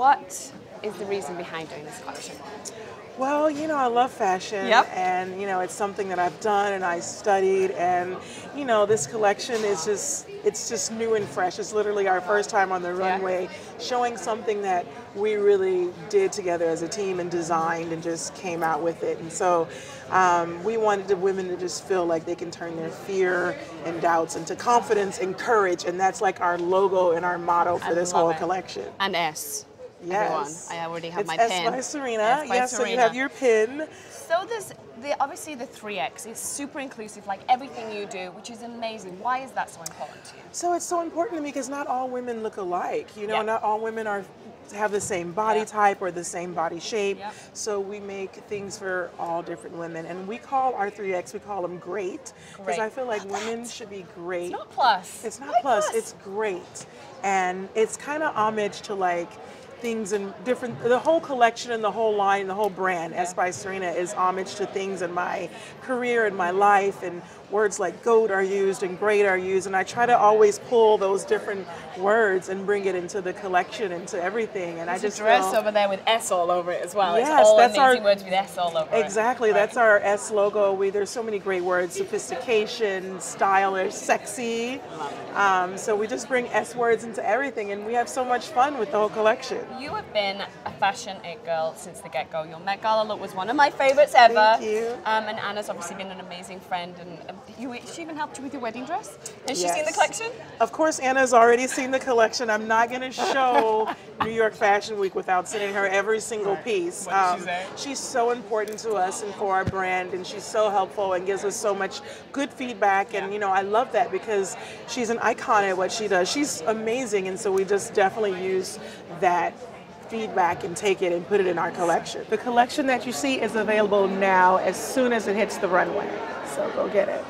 What is the reason behind doing this collection? Well, you know, I love fashion, Yep. and you know, it's something that I've done and I studied, and you know, this collection is just—it's just new and fresh. It's literally our first time on the runway, showing something that we really did together as a team and designed and just came out with it. And so, um, we wanted the women to just feel like they can turn their fear and doubts into confidence and courage, and that's like our logo and our motto for I this whole it. collection. And S. Yes. Everyone. I already have it's my S pin. by Serena. S by yes, so you have your pin. So there's the obviously the 3X is super inclusive, like everything you do, which is amazing. Why is that so important to you? So it's so important to me because not all women look alike. You know, Yeah. not all women are have the same body Yeah. type or the same body shape. Yep. So we make things for all different women, and we call our 3X we call them great because I feel like Love women that. should be great. It's not plus. It's not plus, it's great. And it's kind of homage to like things and different, the whole collection and the whole line, the whole brand, S by Serena, is homage to things in my career and my life. And words like goat are used and great are used. And I try to always pull those different words and bring it into the collection, into everything. And I just a dress feel, over there with S all over it as well. Yes, it's all that's our- words with S all over it. Exactly, Right. that's our S logo. We there's so many great words: sophistication, stylish, sexy. Um, so we just bring S words into everything, and we have so much fun with the whole collection. You have been a fashion it girl since the get-go. Your Met Gala look was one of my favorites ever. Thank you. Um, and Anna's obviously been an amazing friend, and um, you, she even helped you with your wedding dress. Has she seen the collection? Of course, Anna's already seen the collection. I'm not going to show New York Fashion Week without sending her every single piece. Um, What did she say? she's so important to us and for our brand, and she's so helpful and gives us so much good feedback. And you know, I love that because she's an icon at what she does. She's amazing, and so we just definitely use that feedback and take it and put it in our collection. The collection that you see is available now as soon as it hits the runway. So go get it.